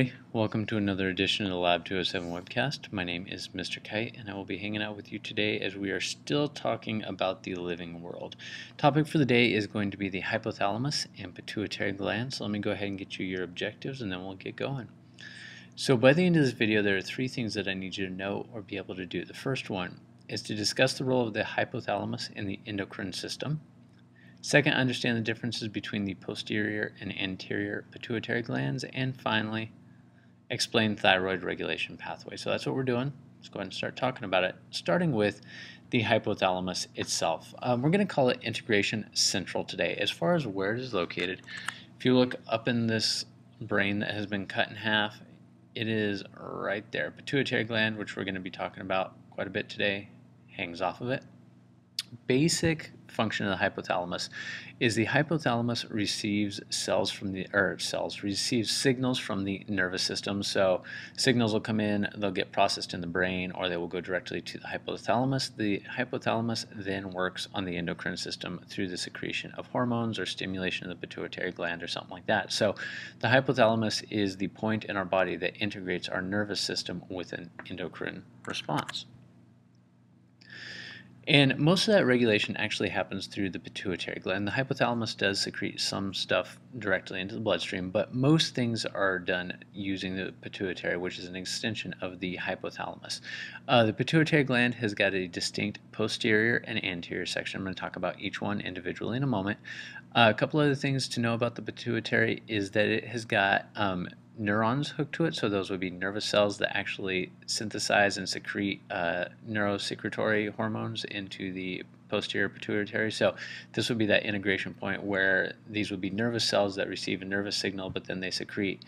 everybody. Welcome to another edition of the Lab 207 webcast. My name is Mr. Kite, and I will be hanging out with you today as we are still talking about the living world. Topic for the day is going to be the hypothalamus and pituitary glands. So let me go ahead and get you your objectives, and then we'll get going. So by the end of this video, there are three things that I need you to know or be able to do. The first one is to discuss the role of the hypothalamus in the endocrine system. Second, understand the differences between the posterior and anterior pituitary glands. And finally, explain thyroid regulation pathway. So that's what we're doing. Let's go ahead and start talking about it, starting with the hypothalamus itself. Um, we're going to call it integration central today. As far as where it is located, if you look up in this brain that has been cut in half, it is right there. Pituitary gland, which we're going to be talking about quite a bit today, hangs off of it basic function of the hypothalamus is the hypothalamus receives cells from the or cells receives signals from the nervous system. So signals will come in they'll get processed in the brain or they will go directly to the hypothalamus. The hypothalamus then works on the endocrine system through the secretion of hormones or stimulation of the pituitary gland or something like that. So the hypothalamus is the point in our body that integrates our nervous system with an endocrine response and most of that regulation actually happens through the pituitary gland. The hypothalamus does secrete some stuff directly into the bloodstream, but most things are done using the pituitary, which is an extension of the hypothalamus. Uh, the pituitary gland has got a distinct posterior and anterior section. I'm going to talk about each one individually in a moment. Uh, a couple other things to know about the pituitary is that it has got um, neurons hooked to it. So those would be nervous cells that actually synthesize and secrete uh, neurosecretory hormones into the posterior pituitary. So this would be that integration point where these would be nervous cells that receive a nervous signal, but then they secrete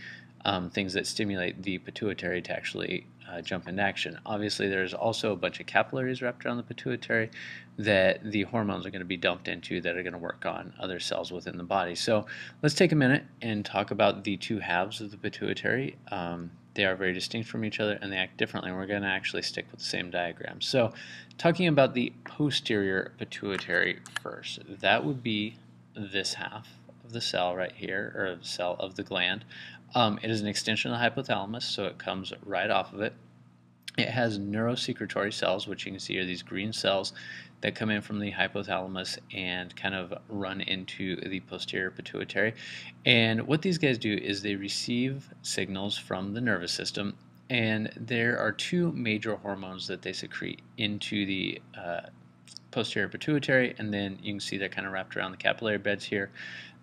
um, things that stimulate the pituitary to actually uh, jump into action. Obviously, there's also a bunch of capillaries wrapped around the pituitary that the hormones are going to be dumped into that are going to work on other cells within the body. So let's take a minute and talk about the two halves of the pituitary. Um, they are very distinct from each other and they act differently. And we're going to actually stick with the same diagram. So talking about the posterior pituitary first, that would be this half of the cell right here, or the cell of the gland. Um, it is an extension of the hypothalamus, so it comes right off of it. It has neurosecretory cells, which you can see are these green cells that come in from the hypothalamus and kind of run into the posterior pituitary. And what these guys do is they receive signals from the nervous system, and there are two major hormones that they secrete into the uh, posterior pituitary, and then you can see they're kind of wrapped around the capillary beds here.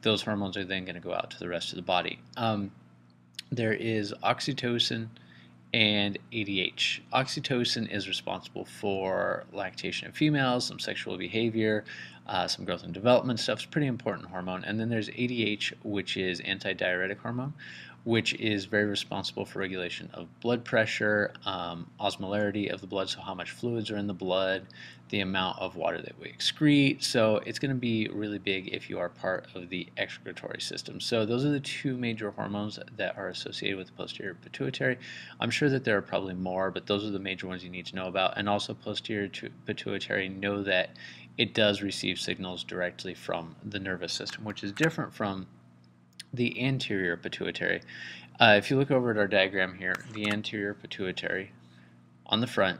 Those hormones are then going to go out to the rest of the body. Um, there is oxytocin and ADH. Oxytocin is responsible for lactation in females, some sexual behavior, uh, some growth and development stuff. It's pretty important hormone. And then there's ADH, which is antidiuretic hormone, which is very responsible for regulation of blood pressure, um, osmolarity of the blood, so how much fluids are in the blood, the amount of water that we excrete. So it's going to be really big if you are part of the excretory system. So those are the two major hormones that are associated with the posterior pituitary. I'm sure that there are probably more, but those are the major ones you need to know about. And also posterior pituitary, know that it does receive signals directly from the nervous system, which is different from the anterior pituitary. Uh, if you look over at our diagram here, the anterior pituitary on the front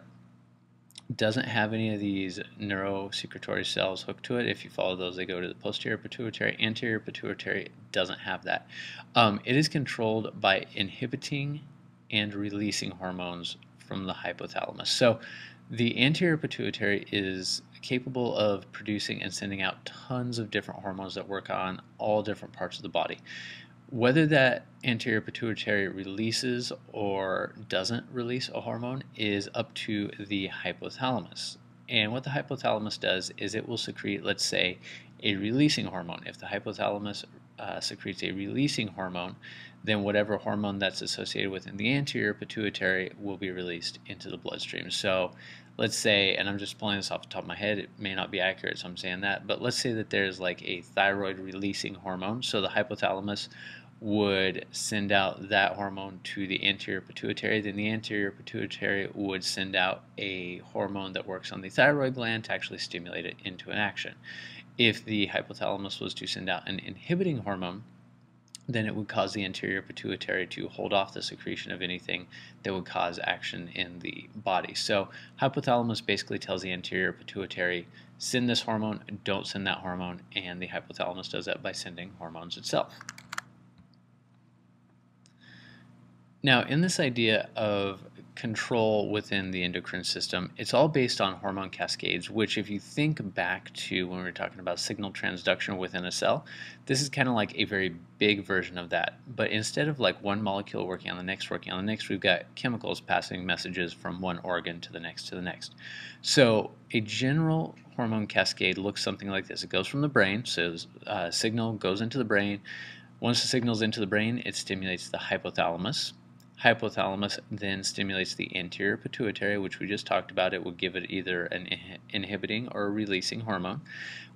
doesn't have any of these neurosecretory cells hooked to it. If you follow those, they go to the posterior pituitary. Anterior pituitary doesn't have that. Um, it is controlled by inhibiting and releasing hormones from the hypothalamus. So the anterior pituitary is capable of producing and sending out tons of different hormones that work on all different parts of the body. Whether that anterior pituitary releases or doesn't release a hormone is up to the hypothalamus. And what the hypothalamus does is it will secrete, let's say, a releasing hormone. If the hypothalamus uh, secretes a releasing hormone, then whatever hormone that's associated with in the anterior pituitary will be released into the bloodstream. So let's say, and I'm just pulling this off the top of my head, it may not be accurate, so I'm saying that, but let's say that there's like a thyroid releasing hormone. So the hypothalamus would send out that hormone to the anterior pituitary, then the anterior pituitary would send out a hormone that works on the thyroid gland to actually stimulate it into an action. If the hypothalamus was to send out an inhibiting hormone, then it would cause the anterior pituitary to hold off the secretion of anything that would cause action in the body. So hypothalamus basically tells the anterior pituitary, send this hormone, don't send that hormone, and the hypothalamus does that by sending hormones itself. Now, in this idea of control within the endocrine system, it's all based on hormone cascades, which if you think back to when we were talking about signal transduction within a cell, this is kind of like a very big version of that. But instead of like one molecule working on the next, working on the next, we've got chemicals passing messages from one organ to the next to the next. So a general hormone cascade looks something like this. It goes from the brain, so uh, signal goes into the brain. Once the signal's into the brain, it stimulates the hypothalamus Hypothalamus then stimulates the anterior pituitary, which we just talked about. It will give it either an inhibiting or releasing hormone.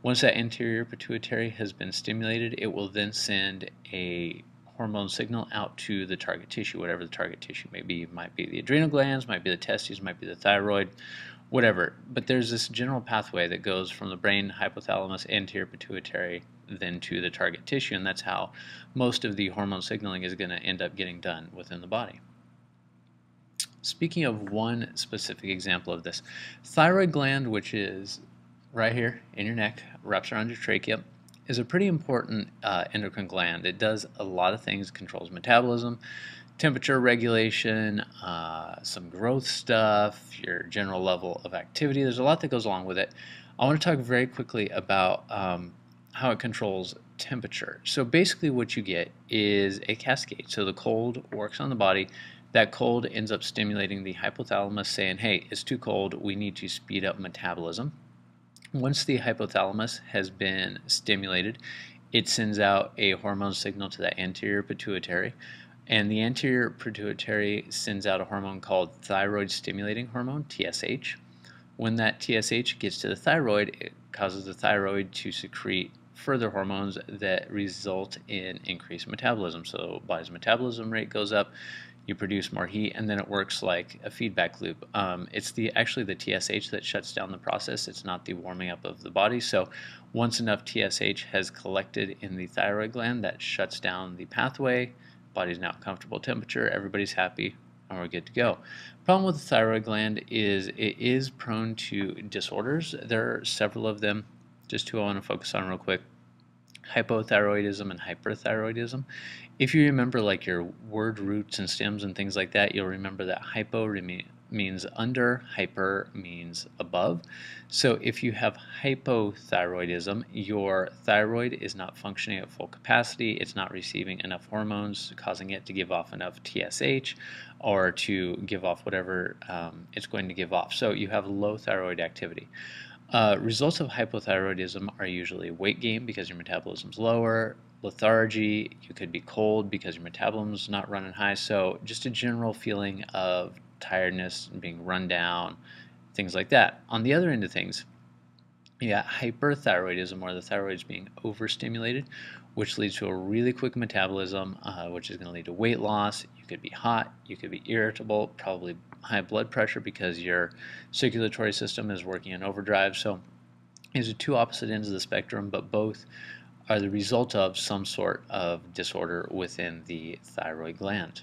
Once that anterior pituitary has been stimulated, it will then send a hormone signal out to the target tissue, whatever the target tissue may be. It might be the adrenal glands, might be the testes, might be the thyroid, whatever. But there's this general pathway that goes from the brain, hypothalamus, anterior pituitary, then to the target tissue, and that's how most of the hormone signaling is going to end up getting done within the body. Speaking of one specific example of this, thyroid gland, which is right here in your neck, wraps around your trachea, is a pretty important uh, endocrine gland. It does a lot of things, controls metabolism, temperature regulation, uh, some growth stuff, your general level of activity. There's a lot that goes along with it. I want to talk very quickly about um, how it controls temperature. So basically what you get is a cascade. So the cold works on the body. That cold ends up stimulating the hypothalamus saying, hey, it's too cold, we need to speed up metabolism. Once the hypothalamus has been stimulated, it sends out a hormone signal to the anterior pituitary. And the anterior pituitary sends out a hormone called thyroid stimulating hormone, TSH. When that TSH gets to the thyroid, it causes the thyroid to secrete further hormones that result in increased metabolism. So body's metabolism rate goes up, you produce more heat, and then it works like a feedback loop. Um, it's the actually the TSH that shuts down the process. It's not the warming up of the body. So once enough TSH has collected in the thyroid gland, that shuts down the pathway. Body's now at comfortable temperature. Everybody's happy, and we're good to go. Problem with the thyroid gland is it is prone to disorders. There are several of them. Just two I want to focus on real quick hypothyroidism and hyperthyroidism. If you remember like your word roots and stems and things like that, you'll remember that hypo means under, hyper means above. So if you have hypothyroidism, your thyroid is not functioning at full capacity, it's not receiving enough hormones, causing it to give off enough TSH or to give off whatever um, it's going to give off. So you have low thyroid activity. Uh, results of hypothyroidism are usually weight gain because your metabolism's lower, lethargy, you could be cold because your metabolism's not running high, so just a general feeling of tiredness and being run down, things like that. On the other end of things, you got hyperthyroidism, where the thyroid's being overstimulated, which leads to a really quick metabolism, uh, which is going to lead to weight loss. You could be hot, you could be irritable, probably high blood pressure because your circulatory system is working in overdrive. So these are two opposite ends of the spectrum, but both are the result of some sort of disorder within the thyroid gland.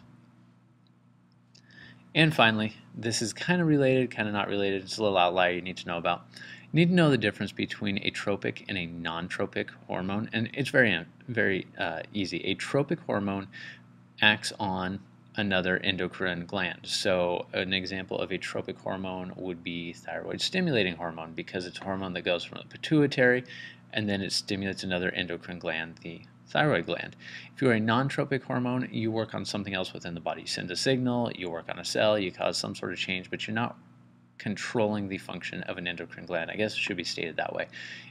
And finally, this is kind of related, kind of not related. It's a little outlier you need to know about. You need to know the difference between a tropic and a non-tropic hormone, and it's very, very uh, easy. A tropic hormone acts on another endocrine gland. So an example of a tropic hormone would be thyroid stimulating hormone because it's a hormone that goes from the pituitary and then it stimulates another endocrine gland, the thyroid gland. If you're a non-tropic hormone, you work on something else within the body. You send a signal, you work on a cell, you cause some sort of change, but you're not controlling the function of an endocrine gland. I guess it should be stated that way.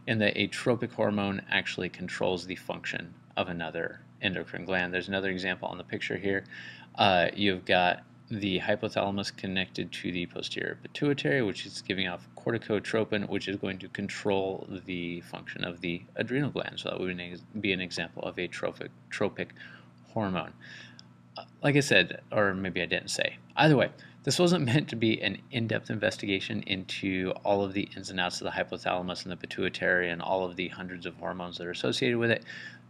In that a tropic hormone actually controls the function of another endocrine gland. There's another example on the picture here. Uh, you've got the hypothalamus connected to the posterior pituitary, which is giving off corticotropin, which is going to control the function of the adrenal gland. So that would be an example of a tropic, tropic hormone. Uh, like I said, or maybe I didn't say. Either way, This wasn't meant to be an in-depth investigation into all of the ins and outs of the hypothalamus and the pituitary and all of the hundreds of hormones that are associated with it.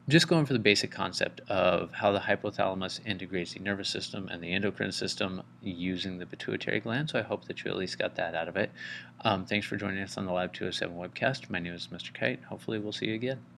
Just going for the basic concept of how the hypothalamus integrates the nervous system and the endocrine system using the pituitary gland. So I hope that you at least got that out of it. Um, thanks for joining us on the Lab 207 webcast. My name is Mr. Kite. Hopefully we'll see you again.